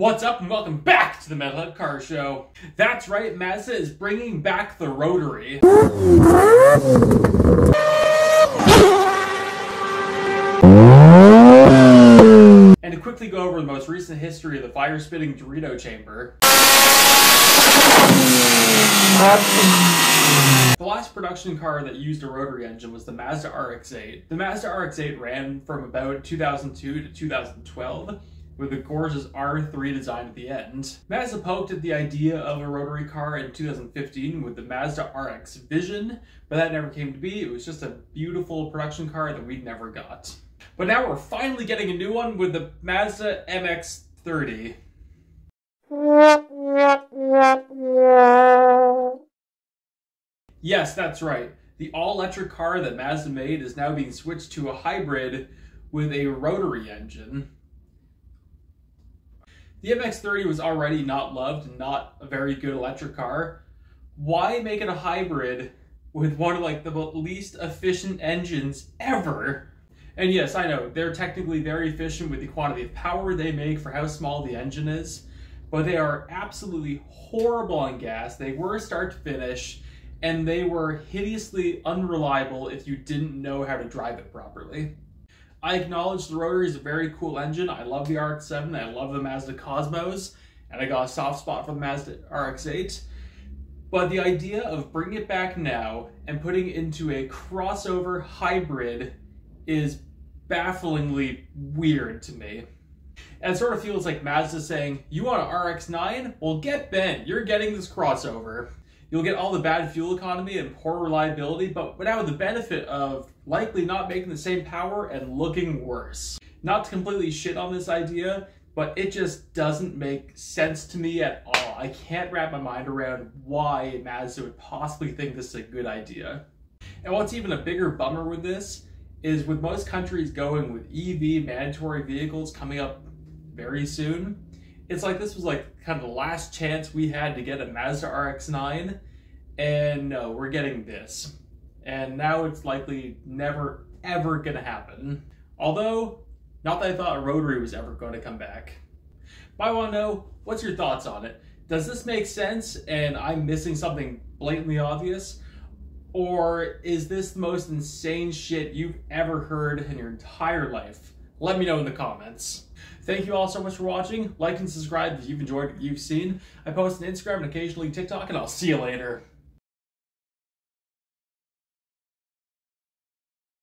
What's up and welcome back to the Metalhead Car Show. That's right, Mazda is bringing back the rotary. And to quickly go over the most recent history of the fire-spitting Dorito chamber. The last production car that used a rotary engine was the Mazda RX-8. The Mazda RX-8 ran from about 2002 to 2012 with a gorgeous R3 design at the end. Mazda poked at the idea of a rotary car in 2015 with the Mazda RX Vision, but that never came to be. It was just a beautiful production car that we never got. But now we're finally getting a new one with the Mazda MX-30. Yes, that's right. The all-electric car that Mazda made is now being switched to a hybrid with a rotary engine. The MX-30 was already not loved and not a very good electric car. Why make it a hybrid with one of like the least efficient engines ever? And yes, I know, they're technically very efficient with the quantity of power they make for how small the engine is, but they are absolutely horrible on gas. They were start to finish, and they were hideously unreliable if you didn't know how to drive it properly. I acknowledge the Rotary is a very cool engine. I love the RX-7, I love the Mazda Cosmos, and I got a soft spot for the Mazda RX-8. But the idea of bringing it back now and putting it into a crossover hybrid is bafflingly weird to me. And it sort of feels like Mazda saying, you want an RX-9? Well, get Ben, you're getting this crossover. You'll get all the bad fuel economy and poor reliability, but without the benefit of likely not making the same power and looking worse. Not to completely shit on this idea, but it just doesn't make sense to me at all. I can't wrap my mind around why Mazda would possibly think this is a good idea. And what's even a bigger bummer with this is with most countries going with EV mandatory vehicles coming up very soon, it's like this was like kind of the last chance we had to get a Mazda RX-9, and no, we're getting this. And now it's likely never, ever gonna happen. Although, not that I thought a rotary was ever going to come back. But I want to know, what's your thoughts on it? Does this make sense and I'm missing something blatantly obvious? Or is this the most insane shit you've ever heard in your entire life? Let me know in the comments. Thank you all so much for watching. Like and subscribe if you've enjoyed what you've seen. I post on Instagram and occasionally TikTok, and I'll see you later.